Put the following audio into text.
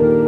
you.